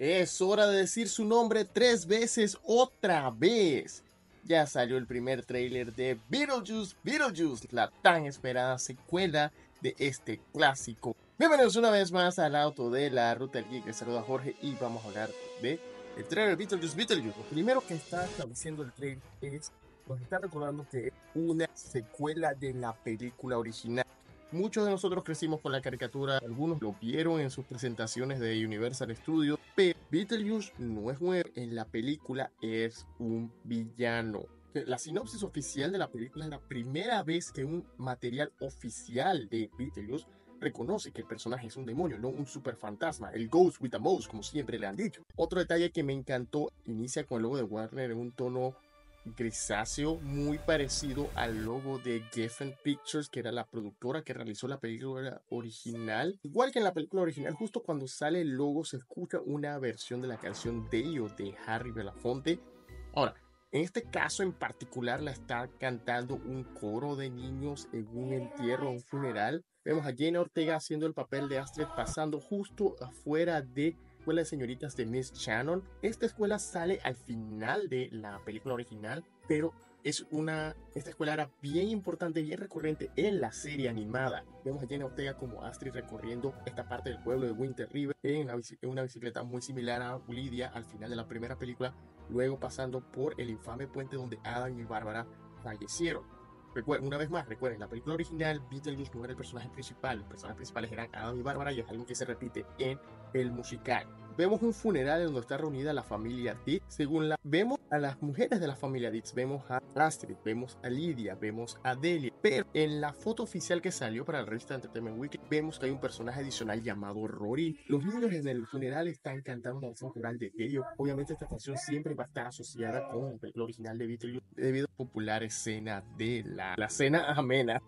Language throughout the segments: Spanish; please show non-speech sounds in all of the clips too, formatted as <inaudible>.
Es hora de decir su nombre tres veces otra vez. Ya salió el primer tráiler de Beetlejuice, Beetlejuice, la tan esperada secuela de este clásico. Bienvenidos una vez más al auto de la Ruta del Geek. Les saluda Jorge y vamos a hablar de el trailer Beetlejuice, Beetlejuice. Lo primero que está estableciendo el trailer es, nos está recordando que es una secuela de la película original. Muchos de nosotros crecimos con la caricatura, algunos lo vieron en sus presentaciones de Universal Studios, pero Beetlejuice no es nuevo. En la película es un villano. La sinopsis oficial de la película es la primera vez que un material oficial de Beetlejuice reconoce que el personaje es un demonio, no un super fantasma, el Ghost with a Mouse, como siempre le han dicho. Otro detalle que me encantó, inicia con el logo de Warner en un tono grisáceo muy parecido al logo de Geffen Pictures, que era la productora que realizó la película original. Igual que en la película original, justo cuando sale el logo se escucha una versión de la canción Day o de Harry Belafonte. Ahora, en este caso en particular la está cantando un coro de niños en un entierro, un funeral. Vemos a Jenna Ortega haciendo el papel de Astrid pasando justo afuera de escuela de señoritas de Miss Shannon. Esta escuela sale al final de la película original, pero es una, esta escuela era bien importante, bien recurrente en la serie animada. Vemos a Jenna Ortega como Astrid recorriendo esta parte del pueblo de Winter River en una, bicicleta muy similar a Lydia al final de la primera película, luego pasando por el infame puente donde Adam y Bárbara fallecieron. Una vez más, recuerden, la película original, Beetlejuice no era el personaje principal, los personajes principales eran Adam y Bárbara y es algo que se repite en el musical. Vemos un funeral en donde está reunida la familia Ditz. Según la vemos a las mujeres de la familia Ditz, vemos a Astrid, vemos a Lidia, vemos a Delia. Pero en la foto oficial que salió para la revista Entertainment Weekly, vemos que hay un personaje adicional llamado Rory. Los niños en el funeral están cantando una canción coral de ellos. Obviamente esta canción siempre va a estar asociada con el original de Beatles debido a la popular escena de la, la cena amena.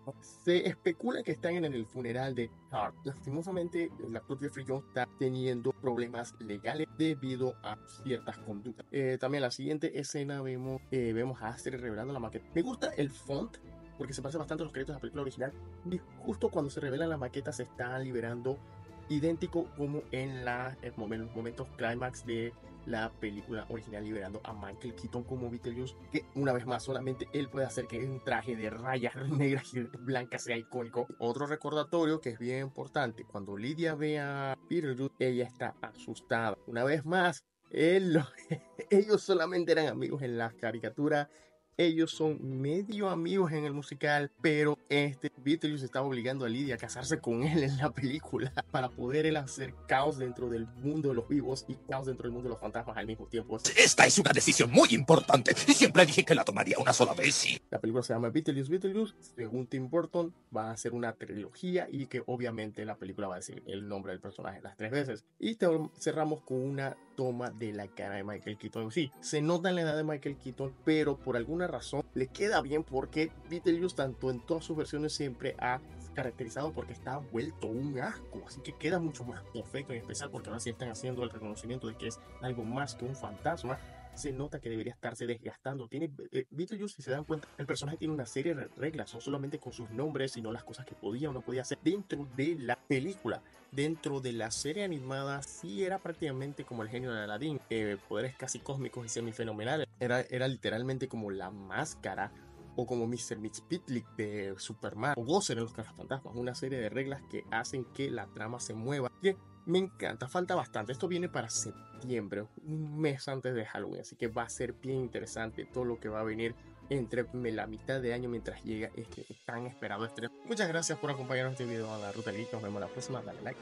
Se especula que están en el funeral de Hart. Lastimosamente, el actor Jeffrey Jones está teniendo problemas legales debido a ciertas conductas. Eh, también la siguiente escena vemos, eh, vemos a Astrid revelando la maqueta. Me gusta el font porque se parece bastante a los créditos de la película original. Y justo cuando se revelan las maquetas se están liberando idéntico como en, la, en los momentos clímax de la película original liberando a Michael Keaton como Beetlejuice, que una vez más solamente él puede hacer que un traje de rayas <laughs> negras y blancas sea icónico. Otro recordatorio que es bien importante, cuando Lydia ve a Beetlejuice, ella está asustada. Una vez más, él, <laughs> ellos solamente eran amigos en las caricaturas ellos son medio amigos en el musical, pero este Beetlejuice estaba obligando a Lidia a casarse con él en la película <laughs> para poder él hacer caos dentro del mundo de los vivos y caos dentro del mundo de los fantasmas al mismo tiempo. Esta es una decisión muy importante y siempre dije que la tomaría una sola vez. Y... La película se llama Beetlejuice Beetlejuice. Según Tim Burton, va a ser una trilogía y que obviamente la película va a decir el nombre del personaje las tres veces. Y cerramos con una toma de la cara de Michael Keaton. Sí, se nota en la edad de Michael Keaton, pero por alguna razón le queda bien porque Beetlejuice tanto en todas sus versiones siempre ha caracterizado porque está vuelto un asco, así que queda mucho más perfecto en especial porque ahora sí están haciendo el reconocimiento de que es algo más que un fantasma se nota que debería estarse desgastando. Tiene eh, Beetlejuice, si se dan cuenta, el personaje tiene una serie de reglas, no solamente con sus nombres, sino las cosas que podía o no podía hacer dentro de la película. Dentro de la serie animada, sí era prácticamente como el genio de Aladdin, eh, poderes casi cósmicos y semifenomenales. Era, era literalmente como la máscara o como Mr. Mixpitlick de Superman o Gozer en los Fantasmas, una serie de reglas que hacen que la trama se mueva. Que me encanta, falta bastante. Esto viene para septiembre, un mes antes de Halloween, así que va a ser bien interesante todo lo que va a venir entre la mitad de año mientras llega este tan esperado estreno. Muchas gracias por acompañarnos en este video a la Ruta Geek. Nos vemos la próxima. Dale like.